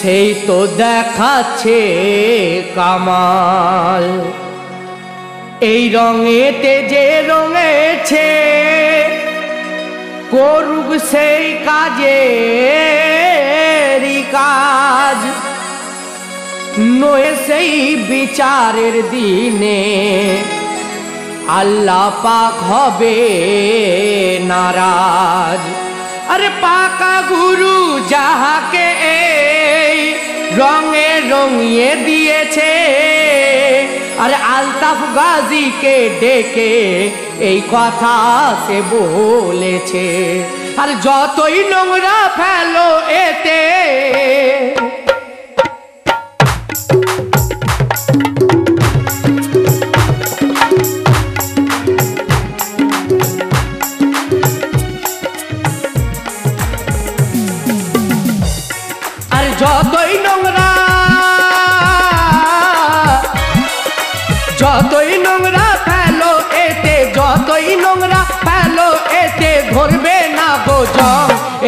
সেই তো দেখাচ্ছে কামাল। এই রঙেতে যে রঙেছে, করুক সেই কাজে কাজ। নয় সেই বিচারের দিনে আল্লাহ পাক হবে নারাজ। আরে পাকা গুরু যাহাকে এই রঙে রঙিয়ে দিয়েছে, আরে আলতাফ গাজীকে ডেকে এই কথা সে বলেছে। আর যতই নোংরা ফেলো এতে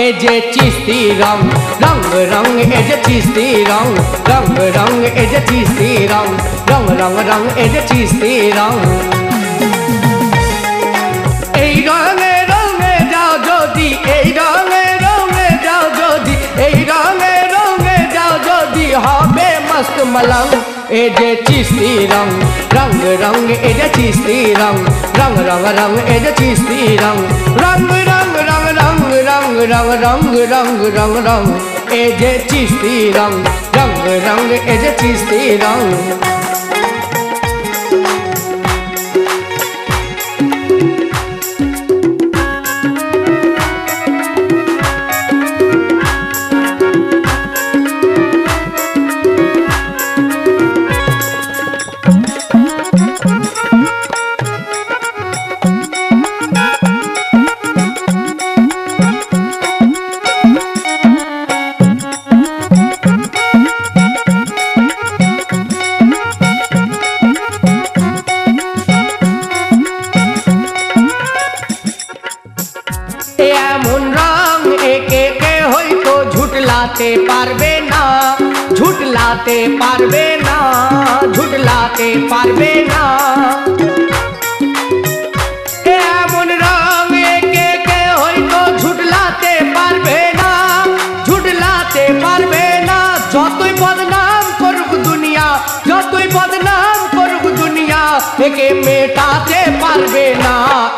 एजे चिश्ती राम रंग रंग एजे चिश्ती राम रंग रंग एजे चिश्ती राम रंग रंग रंग एजे चिश्ती राम এই রঙে चिस्ती रंग रंग रंग ए चिस्ती रंग रंग रंग रंग ए चिस्ती रंग रंग रंग रंग रंग रंग रंग रंग रंग एजे चिश्ती रंग रंग रंग एजे चिश्ती रंग। ঝুটলাতে পারবে না ঝুটলাতে পারবে না ঝুটলাতে পারবে না দুনিয়া একে মেটাতে পারবে না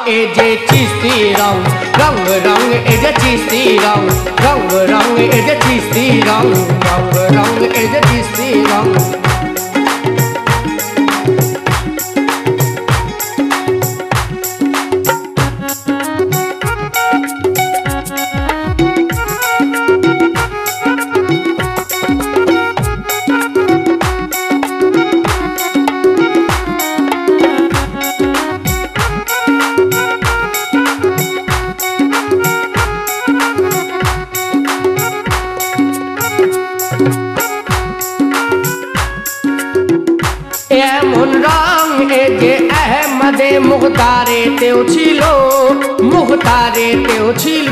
এ যে চিস্তি রং রং রং এ যে চিস্তি রং রং রং এ যে চিস্তি রং রং রং এ যে চিস্তি রং মুখতারেতেও ছিল মুখতারেতেও ছিল।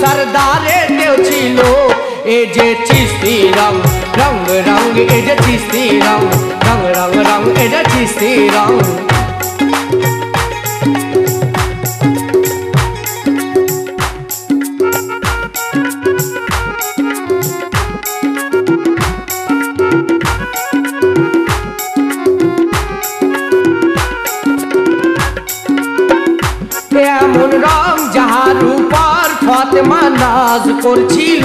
সরদারে তেও ছিল এ যে চিস্তি রং রং রং এ যে চিস্তি রং রং রং রং এ যে চিস্তি রং করছিল,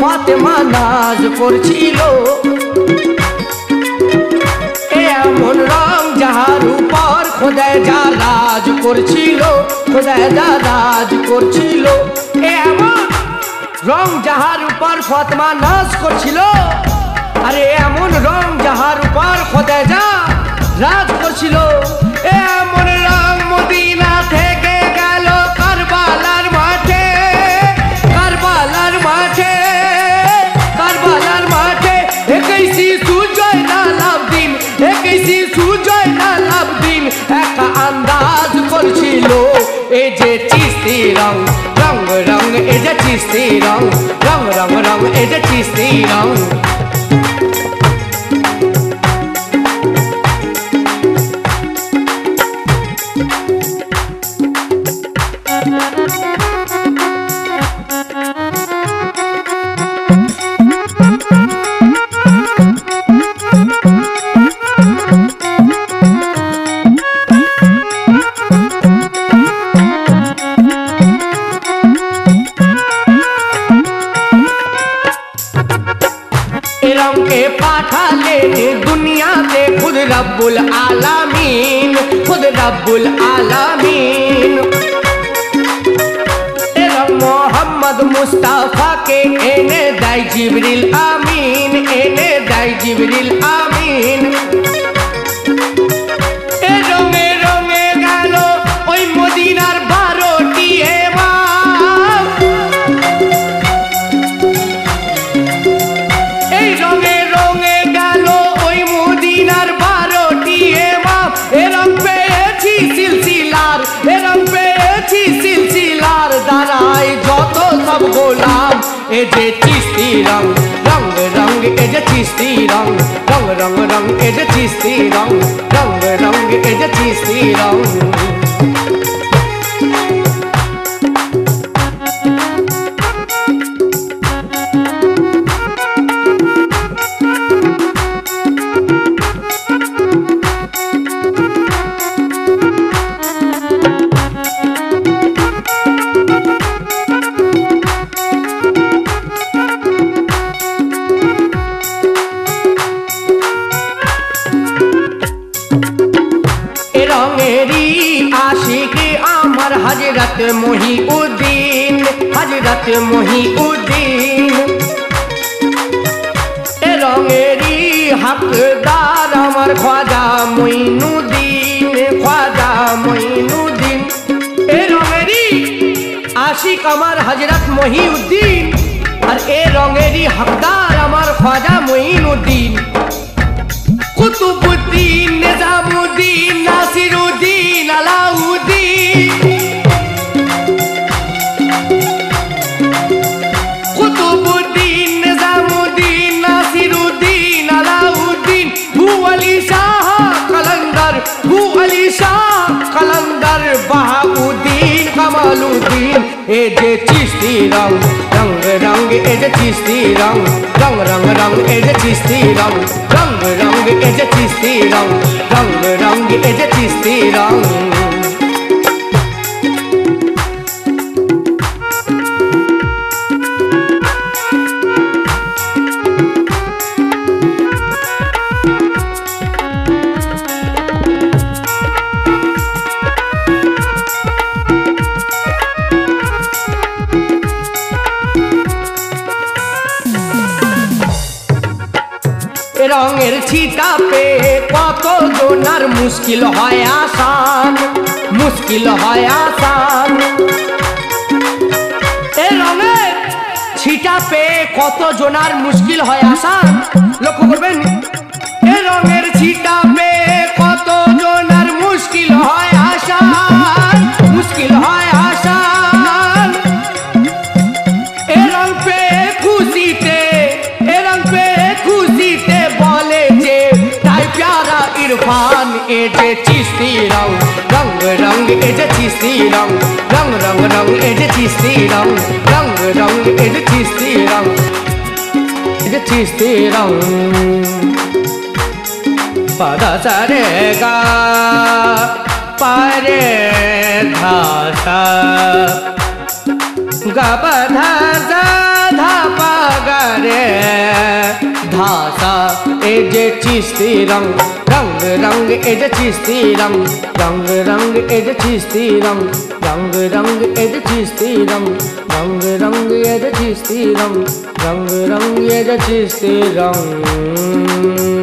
ফাতেমা নাজ করছিল। এমন রং যাহার উপর খোদায় যা রাজ করছিল, খোদায় যা রাজ করছিল। এমন রং যাহার উপর ফাতেমা নাজ করছিল, আরে এমন রং যাহার উপর খোদায় যা রাজ করছিল। এমন Ram রাব্বুল আলামিন, খুদ রাব্বুল আলামিন। মোহাম্মদ মুস্তাফা কে এনে দাই জিবরিল আমিন, এনে দাই জিবরিল আমিন। ए जे चिश्ती रंग रंग रंग, ए चिश्ती रंग रंग रंग रंग, ए चिश्ती रंग रंग रंग, ए चिश्ती रंग। হাজরত মহিউদ্দিন হাজরত মহিউদ্দিন। এ রঙেরই হকদার আমার খাজা মইনুদ্দিন খাজা মইনুদ্দিন এ রঙেরই আশিক আমার হজরত মহিউদ্দিন, আর এ রঙেরই হকদার আমার খাজা মইনুদ্দিন কুতুবুদ্দিন নিজামুদ্দিন নাসিরুদ্দিন আলাউদ্দিন। जे चिश्ती रंग रंग रंग एज चिश्ती रंग रंग रंग रंग एज चिश्ती रंग रंग रंग एज चिश्ती रंग रंग रंग एज चिश्ती रंग রঙের ছিটা পেয়ে কত জোনার মুশকিল হয় আসান, মুশকিল হয় আসান। এ রঙের ছিটা পেয়ে কত জোনার মুশকিল হয় আসান, লক্ষ্য করবেন, এ রঙের ছিটা ইরফান এ যে চিস্তি রং রং রং এ যে চিস্তি রং রং রং রং এ যে চিস্তি রং রং রং এ যে চিস্তি রং এ যে চিস্তি রং পদ সরে গা পরে ধাসা গপ ধাসা ধাপা গরে ধাসা এ যে চিস্তি রং रंग रंग एज चिश्ती रंग रंग रंग एज चिश्ती रंग रंग रंग एज चिश्ती रंग रंग रंग एज चिश्ती रंग रंग रंग एज चिश्ती रंग।